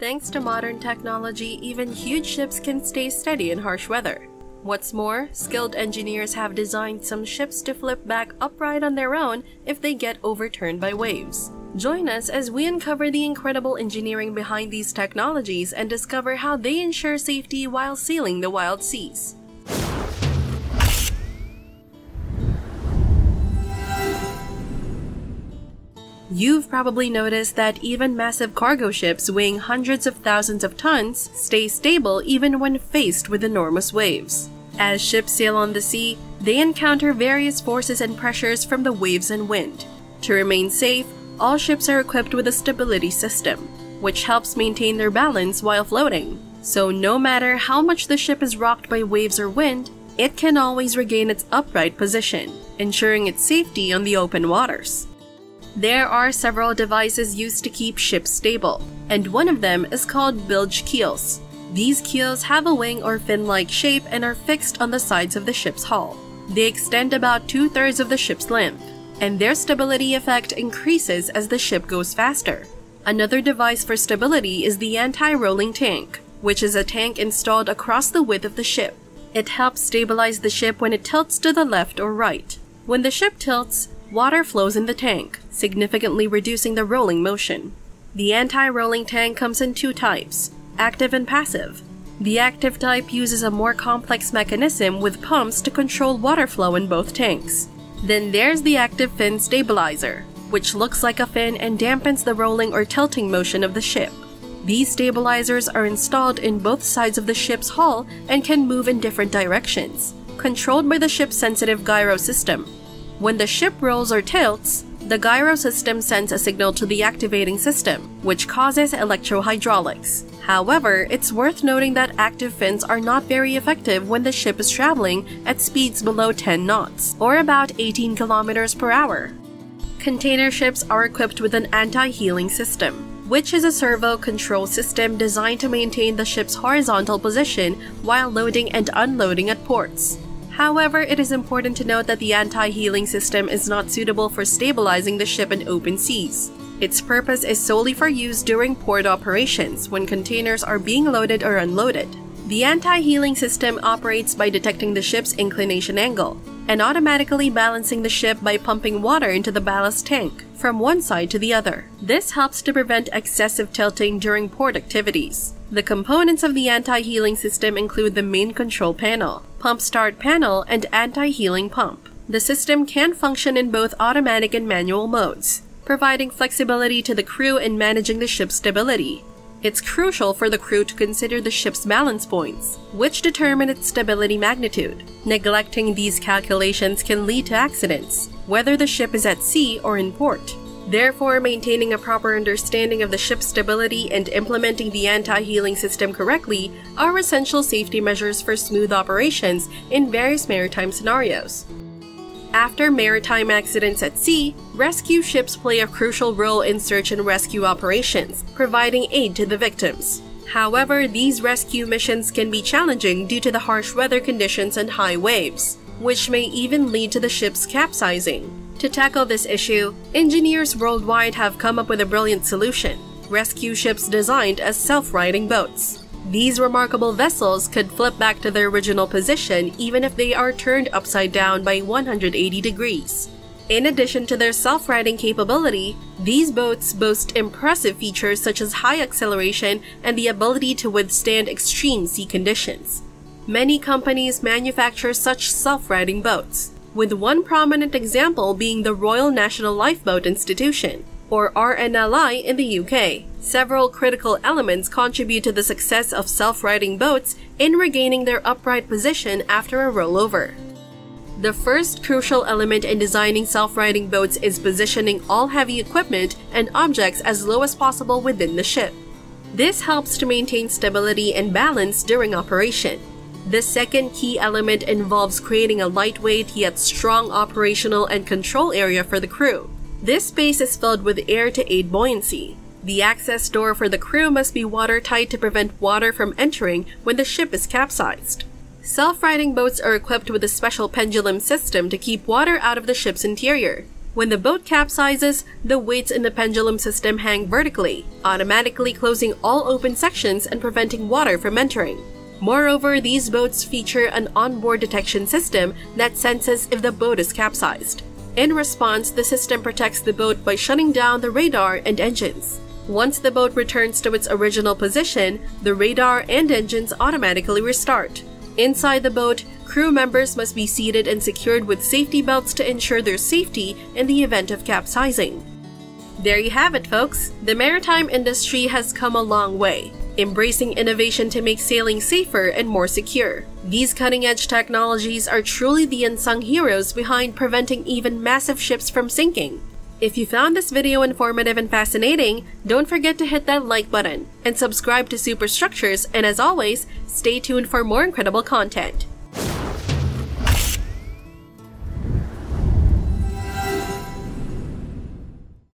Thanks to modern technology, even huge ships can stay steady in harsh weather. What's more, skilled engineers have designed some ships to flip back upright on their own if they get overturned by waves. Join us as we uncover the incredible engineering behind these technologies and discover how they ensure safety while sailing the wild seas. You've probably noticed that even massive cargo ships weighing hundreds of thousands of tons stay stable even when faced with enormous waves. As ships sail on the sea, they encounter various forces and pressures from the waves and wind. To remain safe, all ships are equipped with a stability system, which helps maintain their balance while floating. So no matter how much the ship is rocked by waves or wind, it can always regain its upright position, ensuring its safety on the open waters. There are several devices used to keep ships stable, and one of them is called bilge keels. These keels have a wing or fin-like shape and are fixed on the sides of the ship's hull. They extend about two-thirds of the ship's length, and their stability effect increases as the ship goes faster. Another device for stability is the anti-rolling tank, which is a tank installed across the width of the ship. It helps stabilize the ship when it tilts to the left or right. When the ship tilts, water flows in the tank, significantly reducing the rolling motion. The anti-rolling tank comes in two types, active and passive. The active type uses a more complex mechanism with pumps to control water flow in both tanks. Then there's the active fin stabilizer, which looks like a fin and dampens the rolling or tilting motion of the ship. These stabilizers are installed in both sides of the ship's hull and can move in different directions, controlled by the ship's sensitive gyro system. When the ship rolls or tilts, the gyro system sends a signal to the activating system, which causes electrohydraulics. However, it's worth noting that active fins are not very effective when the ship is traveling at speeds below 10 knots, or about 18 kilometers per hour. Container ships are equipped with an anti-heeling system, which is a servo control system designed to maintain the ship's horizontal position while loading and unloading at ports. However, it is important to note that the anti-heeling system is not suitable for stabilizing the ship in open seas. Its purpose is solely for use during port operations when containers are being loaded or unloaded. The anti-heeling system operates by detecting the ship's inclination angle and automatically balancing the ship by pumping water into the ballast tank from one side to the other. This helps to prevent excessive tilting during port activities. The components of the anti-heeling system include the main control panel, pump start panel, and anti-heeling pump. The system can function in both automatic and manual modes, providing flexibility to the crew in managing the ship's stability. It's crucial for the crew to consider the ship's balance points, which determine its stability magnitude. Neglecting these calculations can lead to accidents, whether the ship is at sea or in port. Therefore, maintaining a proper understanding of the ship's stability and implementing the anti-heeling system correctly are essential safety measures for smooth operations in various maritime scenarios. After maritime accidents at sea, rescue ships play a crucial role in search and rescue operations, providing aid to the victims. However, these rescue missions can be challenging due to the harsh weather conditions and high waves, which may even lead to the ship's capsizing. To tackle this issue, engineers worldwide have come up with a brilliant solution rescue ships designed as self righting boats. These remarkable vessels could flip back to their original position even if they are turned upside down by 180 degrees. In addition to their self righting capability, these boats boast impressive features such as high acceleration and the ability to withstand extreme sea conditions. Many companies manufacture such self righting boats with one prominent example being the Royal National Lifeboat Institution, or RNLI in the UK. Several critical elements contribute to the success of self-righting boats in regaining their upright position after a rollover. The first crucial element in designing self-righting boats is positioning all heavy equipment and objects as low as possible within the ship. This helps to maintain stability and balance during operation. The second key element involves creating a lightweight yet strong operational and control area for the crew. This space is filled with air to aid buoyancy. The access door for the crew must be watertight to prevent water from entering when the ship is capsized. Self-righting boats are equipped with a special pendulum system to keep water out of the ship's interior. When the boat capsizes, the weights in the pendulum system hang vertically, automatically closing all open sections and preventing water from entering. Moreover, these boats feature an onboard detection system that senses if the boat is capsized. In response, the system protects the boat by shutting down the radar and engines. Once the boat returns to its original position, the radar and engines automatically restart. Inside the boat, crew members must be seated and secured with safety belts to ensure their safety in the event of capsizing. There you have it, folks. The maritime industry has come a long way, embracing innovation to make sailing safer and more secure. These cutting edge technologies are truly the unsung heroes behind preventing even massive ships from sinking. If you found this video informative and fascinating, don't forget to hit that like button and subscribe to Superstructures, and as always, stay tuned for more incredible content.